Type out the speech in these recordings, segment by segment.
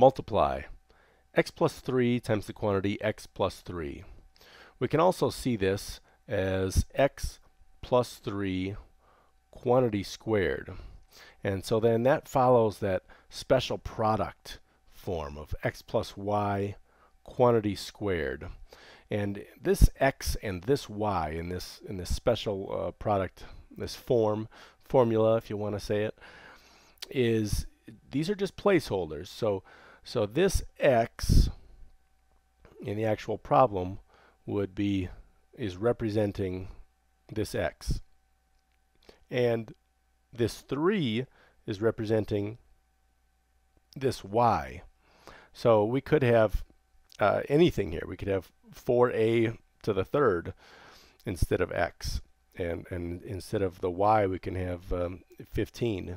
multiply x plus 3 times the quantity x plus 3. We can also see this as x plus 3 quantity squared. And so then that follows that special product form of x plus y quantity squared. And this x and this y in this in this special uh, product, this form, formula if you want to say it, is these are just placeholders. So so this x in the actual problem would be is representing this x. And this 3 is representing this y. So we could have uh, anything here. We could have 4a to the third instead of x. And, and instead of the y, we can have um, 15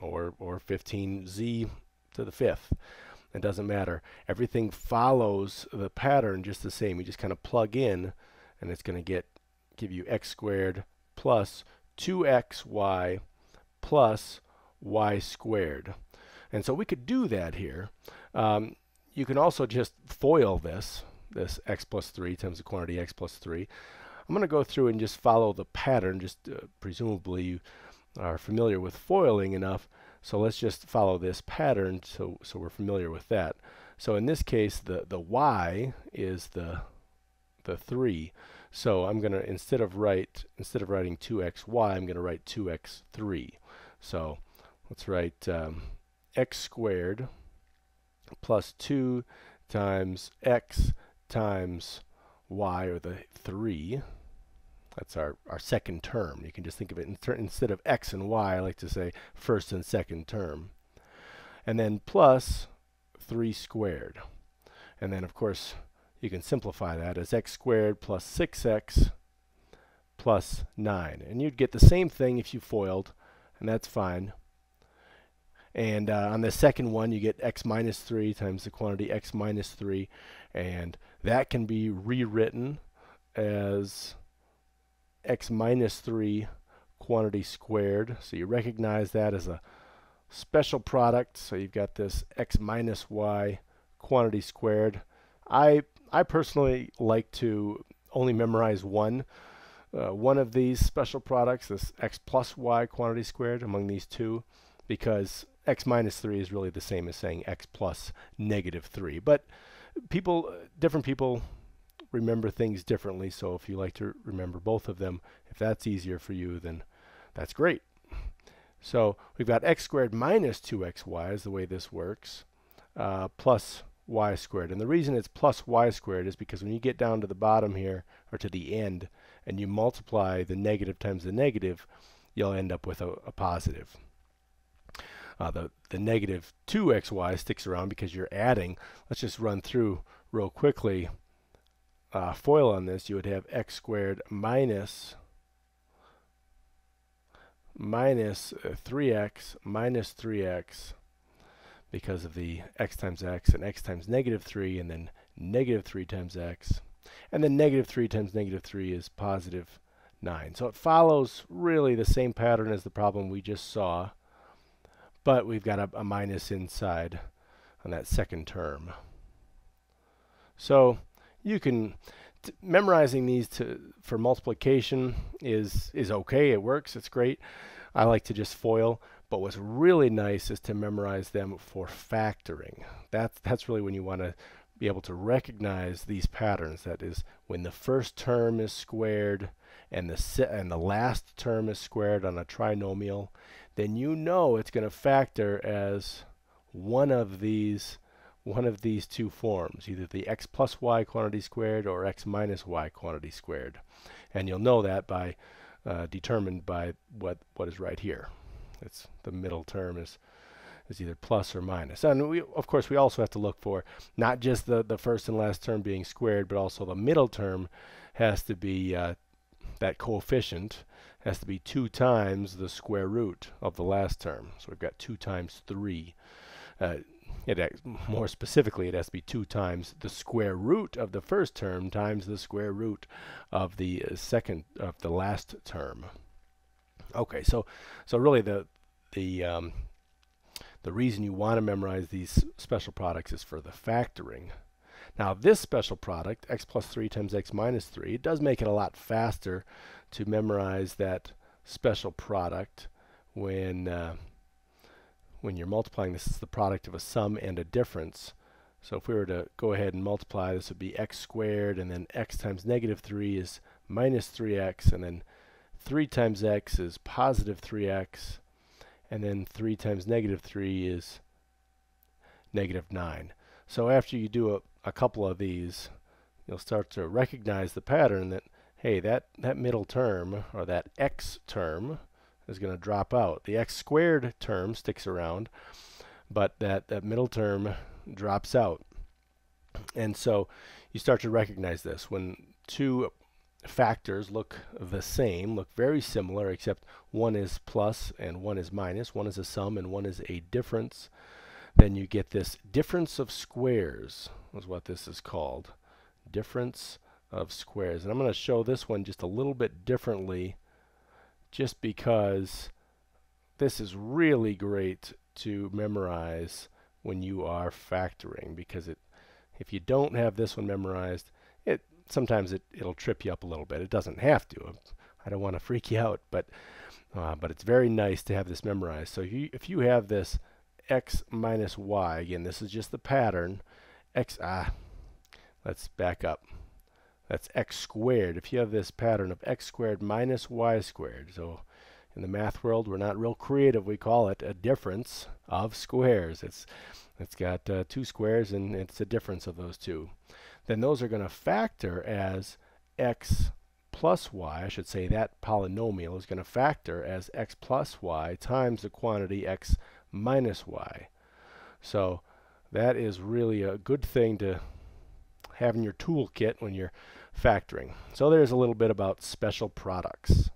or, or 15z to the fifth. It doesn't matter. Everything follows the pattern just the same. You just kind of plug in and it's going to get give you x squared plus 2xy plus y squared. And so we could do that here. Um, you can also just FOIL this, this x plus 3 times the quantity x plus 3. I'm going to go through and just follow the pattern, just uh, presumably you are familiar with foiling enough. So let's just follow this pattern so, so we're familiar with that. So in this case, the, the y is the, the 3. So I'm going to, instead of write, instead of writing 2xy, I'm going to write 2x3. So let's write um, x squared plus 2 times x times y, or the 3. That's our, our second term. You can just think of it in instead of x and y, I like to say first and second term. And then plus 3 squared. And then, of course, you can simplify that as x squared plus 6x plus 9. And you'd get the same thing if you FOILed, and that's fine. And uh, on the second one, you get x minus 3 times the quantity x minus 3. And that can be rewritten as x minus 3 quantity squared. So you recognize that as a special product. So you've got this x minus y quantity squared. I I personally like to only memorize one uh, one of these special products, this x plus y quantity squared among these two, because x minus 3 is really the same as saying x plus negative 3. But people, different people remember things differently, so if you like to remember both of them, if that's easier for you, then that's great. So we've got x squared minus 2xy is the way this works, uh, plus y squared. And the reason it's plus y squared is because when you get down to the bottom here, or to the end, and you multiply the negative times the negative, you'll end up with a, a positive. Uh, the, the negative 2xy sticks around because you're adding. Let's just run through real quickly. Uh, FOIL on this, you would have x squared minus minus 3x uh, minus 3x because of the x times x and x times negative 3 and then negative 3 times x and then negative 3 times negative 3 is positive 9. So it follows really the same pattern as the problem we just saw but we've got a, a minus inside on that second term. So you can memorizing these to for multiplication is is okay. It works. It's great. I like to just FOIL. But what's really nice is to memorize them for factoring. That's that's really when you want to be able to recognize these patterns. That is when the first term is squared and the and the last term is squared on a trinomial then you know it's going to factor as one of these one of these two forms, either the x plus y quantity squared or x minus y quantity squared. And you'll know that by uh, determined by what what is right here. It's the middle term is is either plus or minus. And we, of course, we also have to look for not just the, the first and last term being squared, but also the middle term has to be uh, that coefficient has to be 2 times the square root of the last term. So we've got 2 times 3. Uh, it, more specifically, it has to be 2 times the square root of the first term times the square root of the uh, second of the last term. Okay, so so really the the um, the the reason you want to memorize these special products is for the factoring. Now this special product, x plus 3 times x minus 3, it does make it a lot faster to memorize that special product when uh, when you're multiplying this is the product of a sum and a difference. So if we were to go ahead and multiply, this would be x squared, and then x times negative 3 is minus 3x, and then 3 times x is positive 3x, and then 3 times negative 3 is negative 9. So after you do a, a couple of these, you'll start to recognize the pattern that, hey, that, that middle term, or that x term, is going to drop out. The x squared term sticks around, but that, that middle term drops out. And so you start to recognize this. When two factors look the same, look very similar, except one is plus and one is minus, one is a sum and one is a difference, then you get this difference of squares, is what this is called. Difference of squares. And I'm going to show this one just a little bit differently just because this is really great to memorize when you are factoring because it if you don't have this one memorized it sometimes it, it'll trip you up a little bit. It doesn't have to. I don't want to freak you out but uh, but it's very nice to have this memorized. So you, if you have this x minus y again this is just the pattern. X ah let's back up that's x squared. If you have this pattern of x squared minus y squared, so in the math world, we're not real creative. We call it a difference of squares. It's it's got uh, two squares and it's a difference of those two. Then those are going to factor as x plus y. I should say that polynomial is going to factor as x plus y times the quantity x minus y. So that is really a good thing to have in your toolkit when you're factoring. So there's a little bit about special products.